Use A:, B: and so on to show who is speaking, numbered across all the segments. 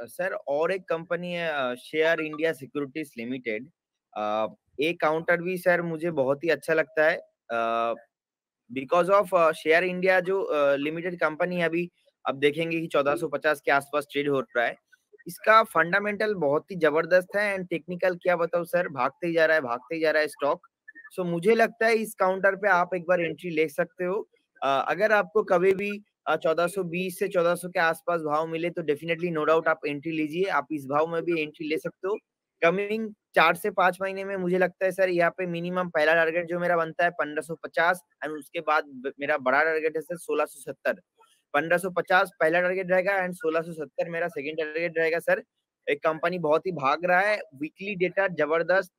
A: Sir और एक company है शेयर इंडिया सिक्योरिटीज लिमिटेड। एक काउंटर भी सर मुझे बहुत ही अच्छा लगता है। बिकॉज़ ऑफ़ शेयर इंडिया जो लिमिटेड कंपनी है अभी अब देखेंगे कि 1450 के आसपास ट्रेड हो रहा है। इसका फंडामेंटल बहुत ही ज़बरदस्त है एंड टेक्निकल क्या बताओ सर भागते ही जा रहा है भागते ही जा रहा है स्टॉक। सो so, मुझे लगता है इस काउंटर पे आप एक बार एंट्री ले सकते हो। अगर आपको कभी भी 1420 से 1400 के आसपास भाव मिले तो डेफिनेटली नो डाउट आप एंट्री लीजिए। आप इस भाव में भी एंट्री ले सकते हो। कमिंग चार से पाँच महीने में मुझे लगता है सर यहाँ पे मिनिमम पहला टारगेट जो मेरा बनता है, पंद्रह पचास एंड उसके बाद मेरा बड़ा टारगेट है सर सोलह सौ सत्तर। पंद्रह सौ पचास पहला टारगेट रहेगा एंड सोलह सौ सत्तर मेरा सेकेंड टारगेट रहेगा सर एक कंपनी बहुत ही भाग रहा है वीकली डेटा ज़बरदस्त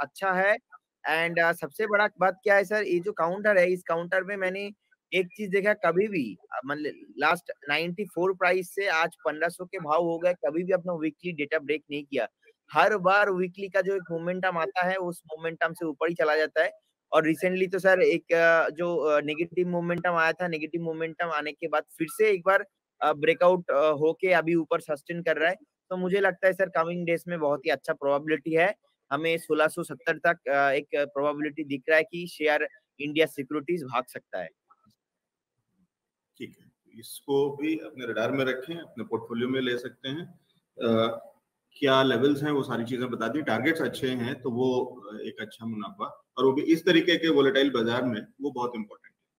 A: अच्छा है। एंड सबसे बड़ा बात क्या है सर ये जो काउंटर है, इस काउंटर में मैंने एक चीज़ देखा, कभी भी लास्ट 94 प्राइस से आज 1500 के भाव हो गए, कभी भी अपना वीकली डेटा ब्रेक नहीं किया। हर बार वीकली का जो एक मोमेंटम आता है, उस मोमेंटम से ऊपर ही चला जाता है। और रिसेंटली तो सर एक जो नेगेटिव मोमेंटम आया था नेगेटिव मोमेंटम आने के बाद फिर से एक बार ब्रेकआउट होके अभी ऊपर सस्टेन कर रहा है। तो मुझे लगता है सर कमिंग डेज़ में बहुत ही अच्छा प्रोबेबिलिटी है। हमें 1670 तक एक प्रोबेबिलिटी दिख रहा है कि शेयर इंडिया सिक्योरिटीज भाग सकता है।
B: ठीक है इसको भी अपने रडार में रखें अपने पोर्टफोलियो में ले सकते हैं। आ, क्या लेवल्स हैं वो सारी चीज़ें बता दी। टारगेट्स अच्छे हैं तो वो एक अच्छा मुनाफा। और वो भी इस तरीके के वोलेटाइल बाज़ार में वो बहुत इंपॉर्टेंट